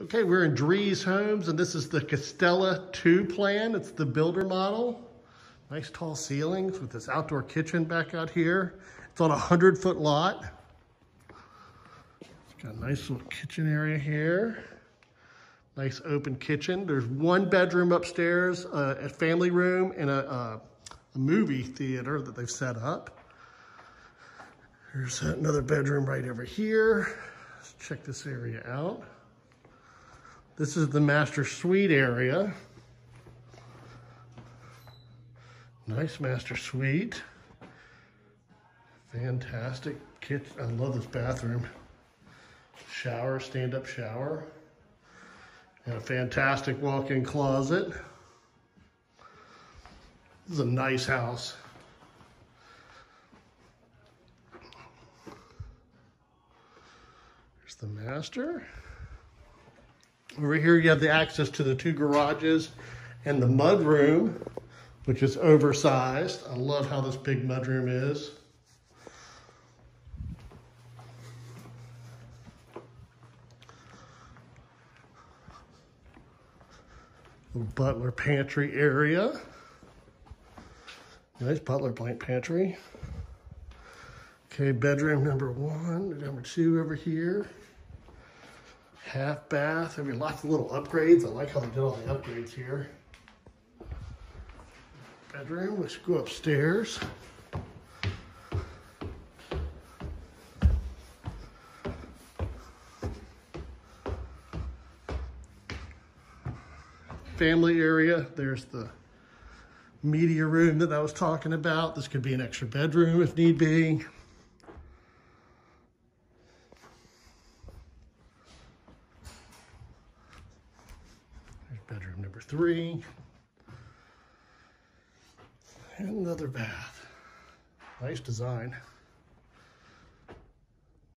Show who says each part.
Speaker 1: Okay, we're in Drees Homes, and this is the Castella 2 plan. It's the builder model. Nice tall ceilings with this outdoor kitchen back out here. It's on a 100-foot lot. It's got a nice little kitchen area here. Nice open kitchen. There's one bedroom upstairs, uh, a family room, and a, uh, a movie theater that they've set up. There's another bedroom right over here. Let's check this area out. This is the master suite area. Nice master suite. Fantastic kitchen. I love this bathroom. Shower, stand-up shower. And a fantastic walk-in closet. This is a nice house. There's the master. Over here you have the access to the two garages and the mud room, which is oversized. I love how this big mud room is. butler pantry area. Nice butler pantry. Okay, bedroom number one, number two over here half bath. I mean, lots of little upgrades. I like how they did all the upgrades here. Bedroom, let's go upstairs. Family area, there's the media room that I was talking about. This could be an extra bedroom if need be. Bedroom number three. And another bath. Nice design.